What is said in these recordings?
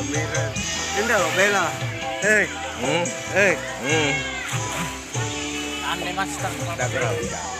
kamera. Enda bela. Hei, Hmm. hei. Hmm. Ande master. Tak berapa.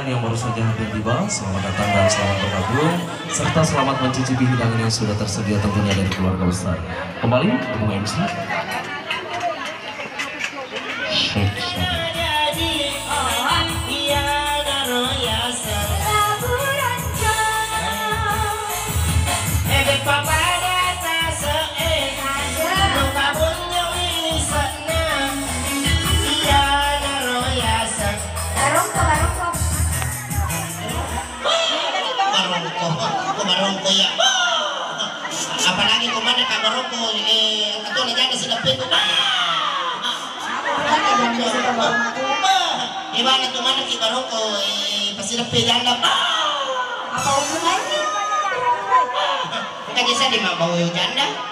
yang baru saja hadir di bawah Selamat datang dan selamat bergabung Serta selamat mencicipi hidangan yang sudah tersedia tentunya dari keluarga besar. Kembali, Bung MC kok marungko ya? Apalagi ke mana marungko? Eh, atau lagi ada sedapin tuh. Gimana ke mana ki marungko? Eh, pasti dapat janda. Apa hubungannya? Bukan jasa di mau janda.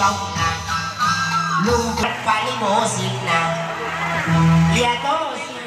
bông à Lu bạch qua lý mô xịt nà Lìa tố xịt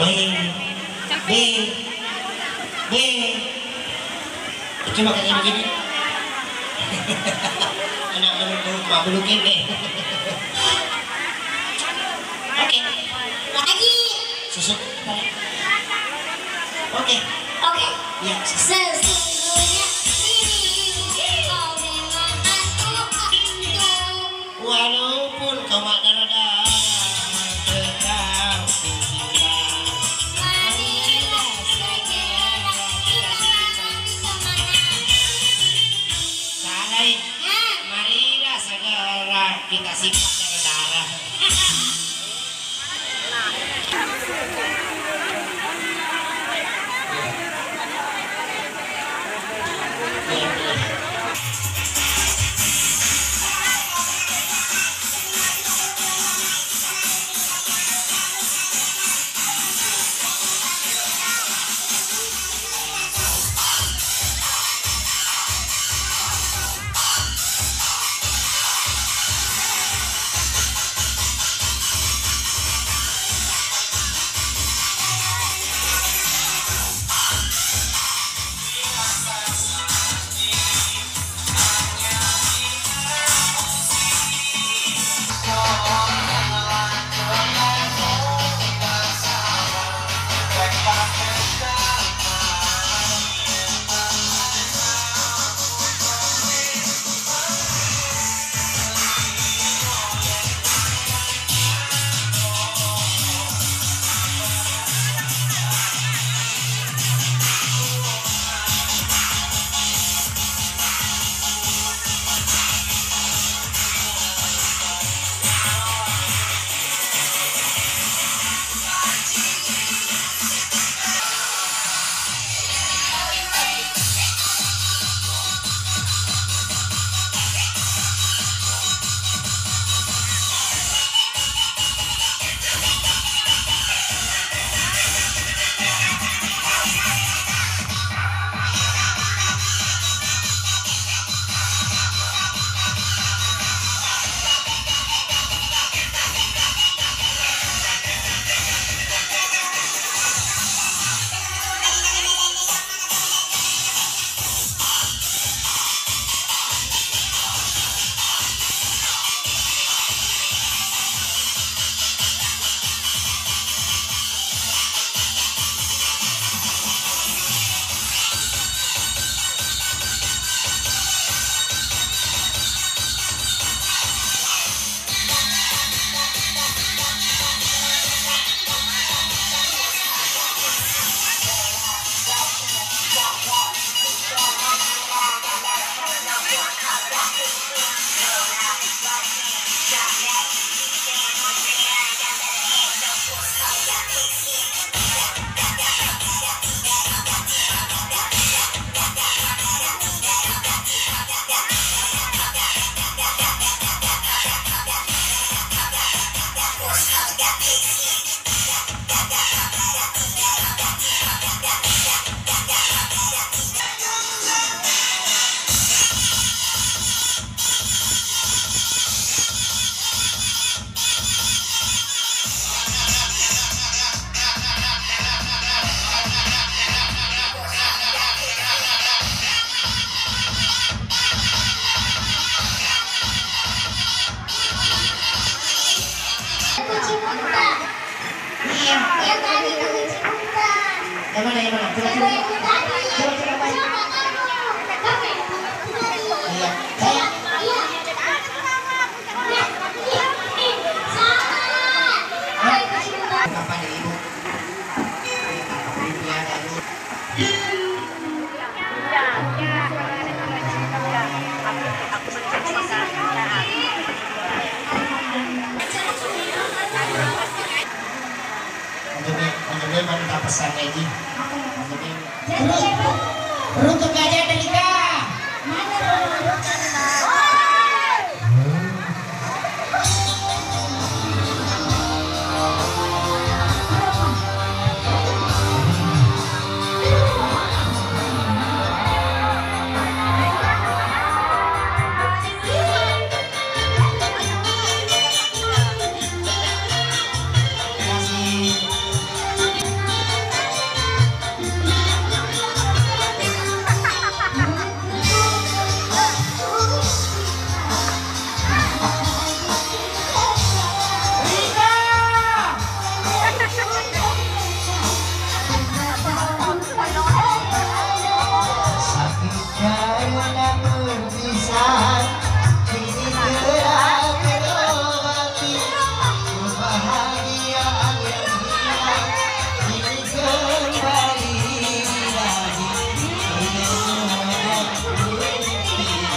Wih. Wih. Wih. Cuma kayak gini-gini. Anak menunggu mau belukin deh. Oke. Lagi. Susu. Oke. Oke. Ya. Susu. Venga, así.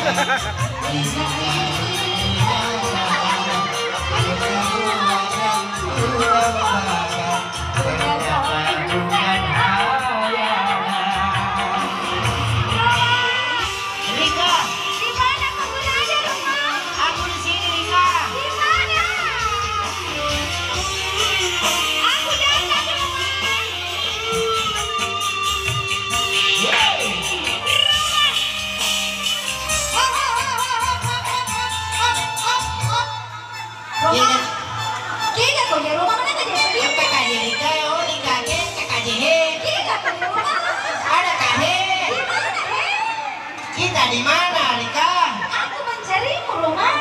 Ha ha ha! Di. Di? Kita di mana Rika? Aku mencarimu rumah.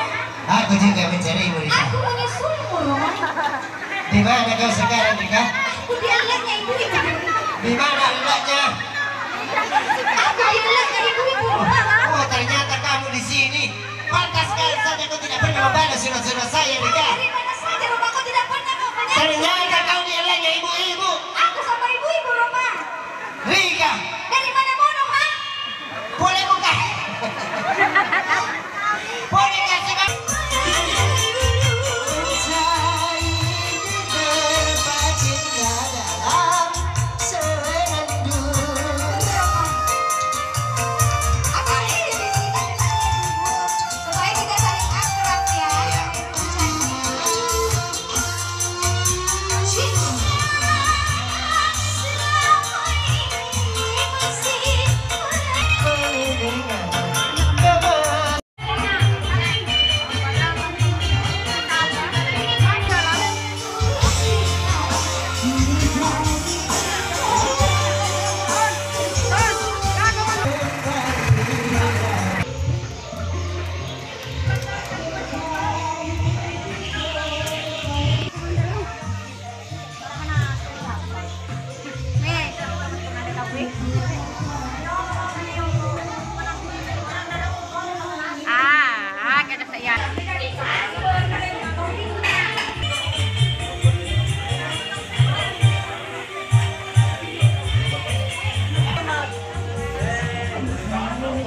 Aku juga mencarimu Rika. Aku menyusulmu rumah. Di mana kau sekarang Rika? Aku dianggapnya ibu-ibu. Di mana letaknya? Aku dianggapnya ibu-ibu rumah. Oh ternyata kamu di sini. Pantas sekali saja kau tidak pernah membalas surat-surat saya Rika. Ternyata kau dielengnya ibu-ibu. Aku sama ibu-ibu rumah. Rika,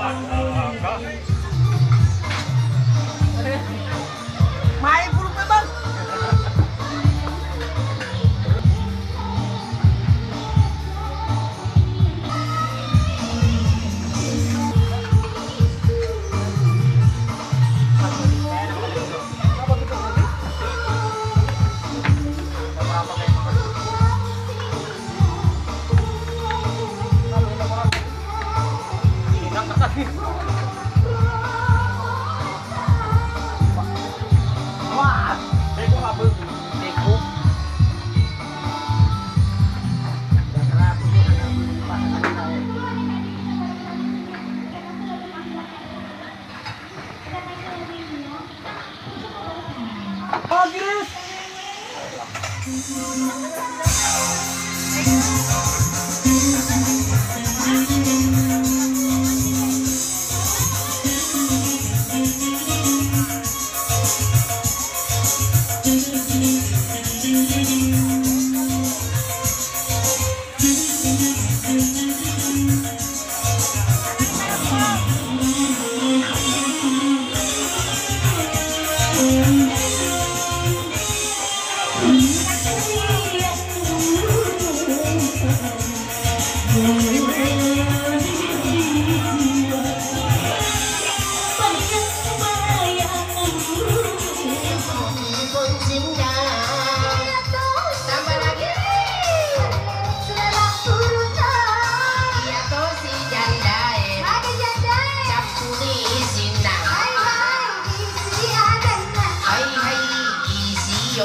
What? Uh,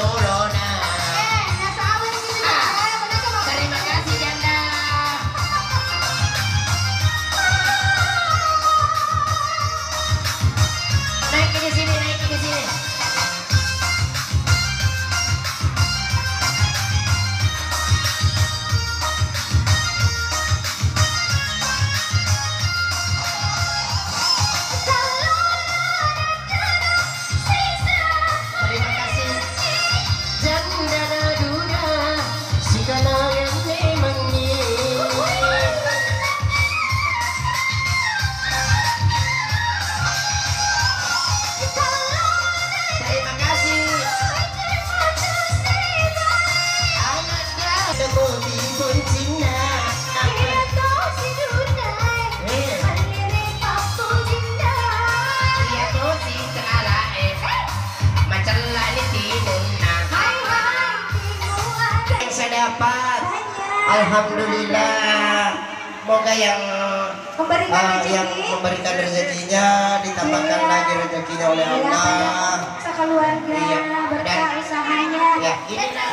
your Alhamdulillah. Moga yang memberikan uh, yang memberikan rezekinya ditambahkan yeah. lagi rezekinya oleh iya, Allah. Sekeluarga yeah. berkah usahanya. Yeah. ini. Iya.